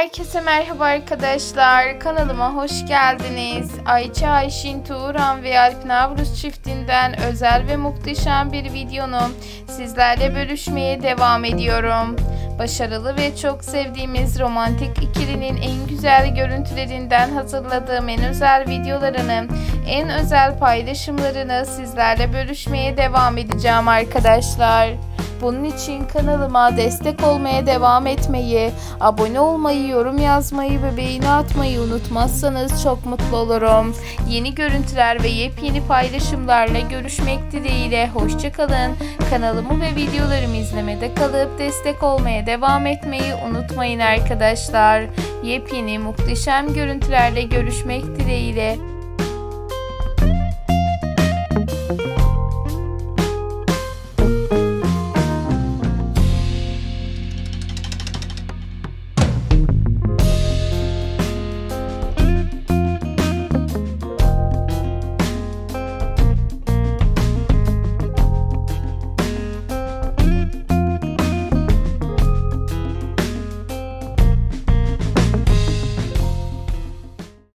Herkese merhaba arkadaşlar. Kanalıma hoş geldiniz. Ayça Ayşin Tuğran ve Alp Navruz çiftinden özel ve muhteşem bir videonu sizlerle bölüşmeye devam ediyorum. Başarılı ve çok sevdiğimiz romantik ikilinin en güzel görüntülerinden hazırladığım en özel videolarını, en özel paylaşımlarını sizlerle bölüşmeye devam edeceğim arkadaşlar. Bunun için kanalıma destek olmaya devam etmeyi, abone olmayı, yorum yazmayı ve beğeni atmayı unutmazsanız çok mutlu olurum. Yeni görüntüler ve yepyeni paylaşımlarla görüşmek dileğiyle hoşçakalın. Kanalımı ve videolarımı izlemede kalıp destek olmaya devam etmeyi unutmayın arkadaşlar. Yepyeni muhteşem görüntülerle görüşmek dileğiyle.